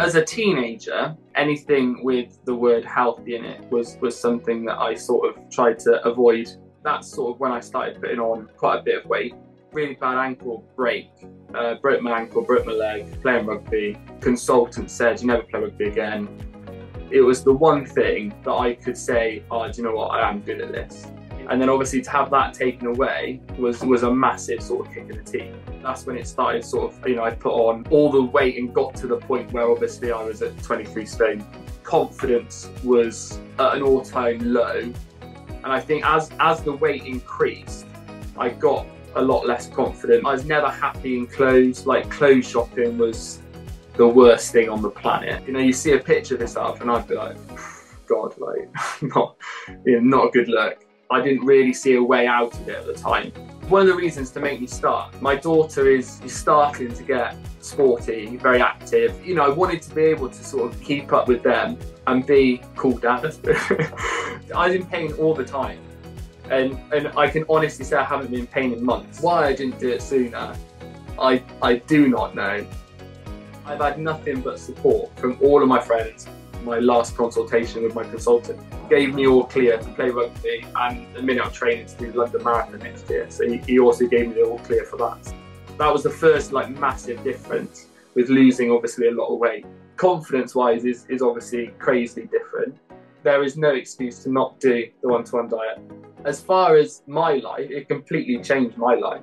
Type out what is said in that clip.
As a teenager, anything with the word healthy in it was, was something that I sort of tried to avoid. That's sort of when I started putting on quite a bit of weight. Really bad ankle break, uh, broke my ankle, broke my leg, playing rugby. Consultant said, you never play rugby again. It was the one thing that I could say, oh, do you know what, I am good at this. And then obviously to have that taken away was, was a massive sort of kick in the teeth. That's when it started sort of, you know, I put on all the weight and got to the point where obviously I was at 23 stone. Confidence was at an all-time low. And I think as, as the weight increased, I got a lot less confident. I was never happy in clothes. Like clothes shopping was the worst thing on the planet. You know, you see a picture of this up and I'd be like, God, like, not, you know, not a good look. I didn't really see a way out of it at the time. One of the reasons to make me start, my daughter is, starting to get sporty, very active. You know, I wanted to be able to sort of keep up with them and be cool dad. I was in pain all the time. And, and I can honestly say I haven't been in pain in months. Why I didn't do it sooner, I, I do not know. I've had nothing but support from all of my friends. My last consultation with my consultant gave me all clear to play rugby and the minute I'm training to do the London Marathon next year. So he, he also gave me the all clear for that. That was the first like massive difference with losing obviously a lot of weight. Confidence wise is, is obviously crazily different. There is no excuse to not do the one-to-one diet. As far as my life, it completely changed my life.